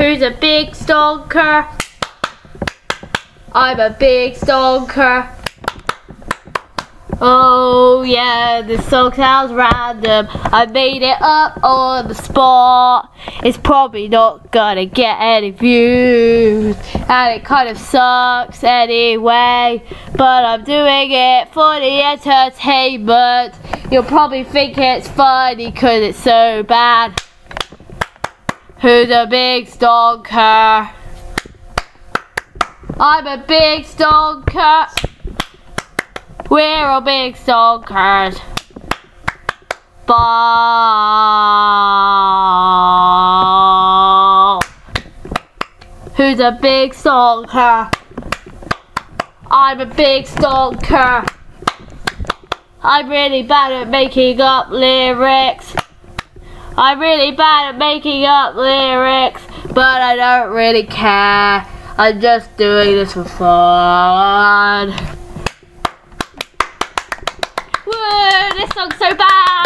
Who's a big Stonker? I'm a big Stonker. Oh yeah, this song sounds random. I made it up on the spot. It's probably not gonna get any views. And it kind of sucks anyway. But I'm doing it for the entertainment. You'll probably think it's funny cause it's so bad. Who's a big Stonker? I'm a big Stonker. We're a big Stonkers. Ball. Who's a big Stonker? I'm a big Stonker. I'm really bad at making up lyrics. I'm really bad at making up lyrics, but I don't really care. I'm just doing this for fun. Whoa, this song's so bad!